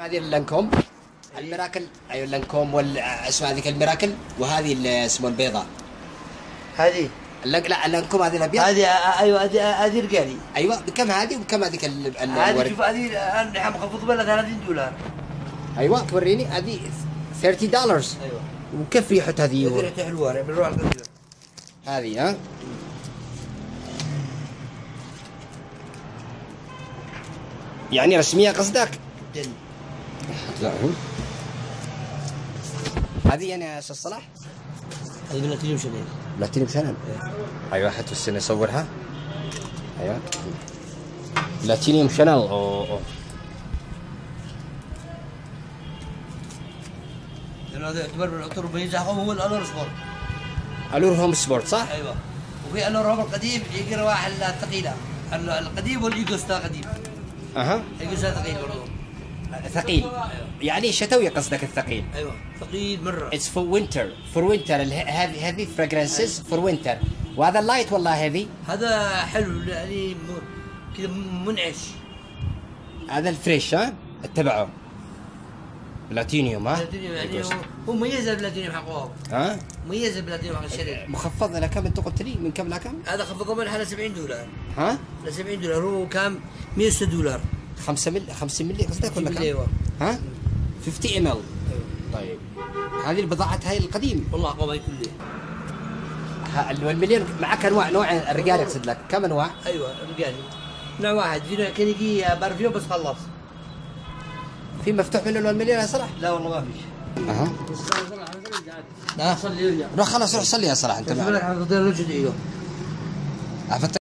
هذه ال Lancome. ال Miracle أيوه ال Lancome وال اسمها هذيك ال Miracle وهذه اللي اسمه البيضاء هذه. لا ال Lancome هذه الأبيض. هذه أيوه هذه هذه رجالي أيوه بكم هذه وبكم هذيك. هذه شوف هذه الحين مخفض بالها 30 دولار. أيوه توريني هذه 30 دولار أيوه. وكيف ريحه هذه ريحتها حلوة بنروح هذه ها؟ يعني رسمية قصدك؟ جدا. لا هذه يعني يا أستاذ صلاح؟ هذه Platinum Chanel Platinum Chanel أيوه حتى السنة يصورها أيوه. بلاتينيوم. أوه. لأنه هذا يعتبر من العطور المميزه هو ال Allure Sport. Allure Homme Sport صح؟ أيوه. وفي Allure Homme القديم يقرا واحد الثقيلة. ال- القديم وال Egoiste قديم أها. ال Egoiste ثقيل برضه ثقيل. يعني شتوي قصدك الثقيل. أيوه ثقيل مرة. It's for winter for winter هذه هذه fragrances for winter وهذا ال light والله هذه. هذا حلو يعني كذا منعش. هذا ال fresh ها؟ اتبعه. بلاتينيوم ها؟ بلاتينيوم يعني هو مميز البلاتينيوم حقه. ها؟ مميز البلاتينيوم حق الشرير مخفض إلى كم؟ انت قلت لي من كم إلى كم؟ هذا خفض منها ل 70 دولار. ها؟ ل 70 دولار. هو كان 106 دولار. 5 ملي 50 ملي قصدك ولا كم؟ أيوه. ها؟ 50 إم إل. طيب. هذه البضاعة هاي القديم والله هاي كلها ها المليون معك أنواع نوع الرجال يقصد لك. كم أنواع؟ أيوه رجالي نوع واحد في نوع كان يجي برفيوم بس خلص. في مفتوح منه المليون يا صلاح؟ لا والله ما فيش أها. لا صلي يرجع روح خلاص روح صلي يا صلاح انت معك أيوه